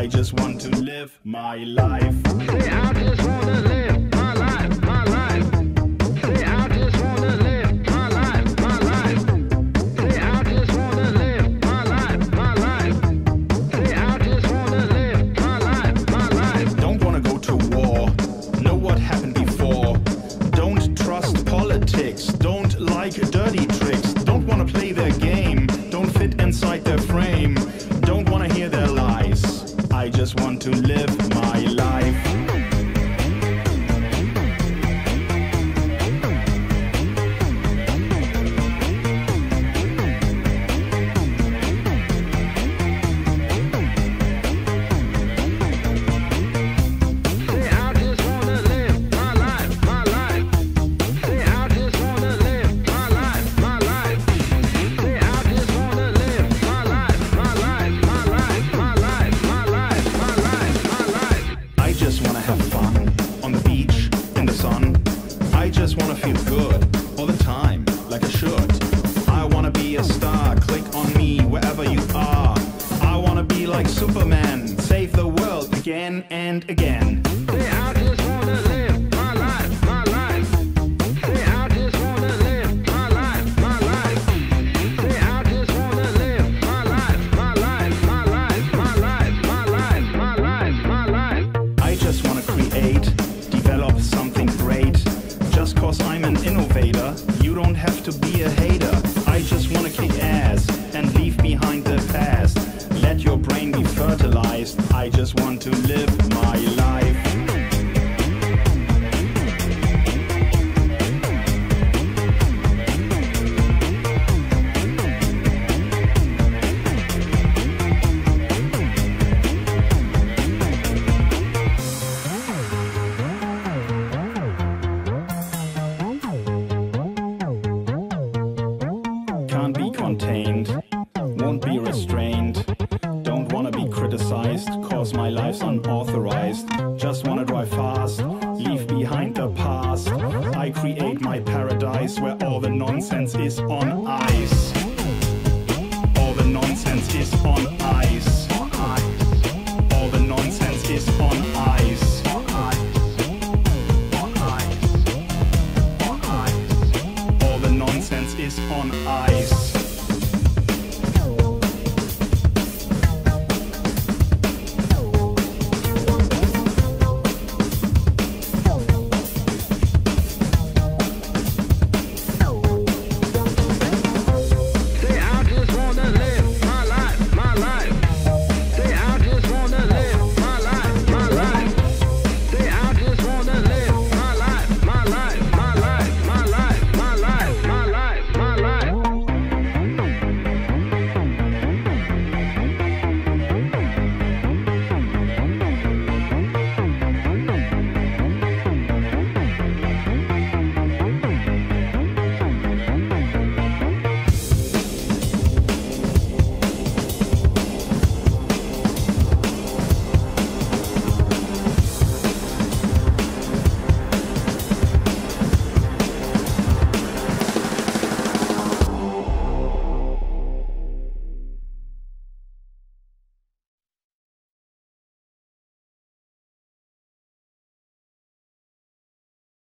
I just want to live my life. Say, I just wanna again and again. cause I'm an innovator. You don't have to be a hater. I just wanna kick ass and leave behind the past. Let your brain be fertilized. I just want to live. Just wanna drive fast, leave behind the past. I create my paradise where all the nonsense is on ice.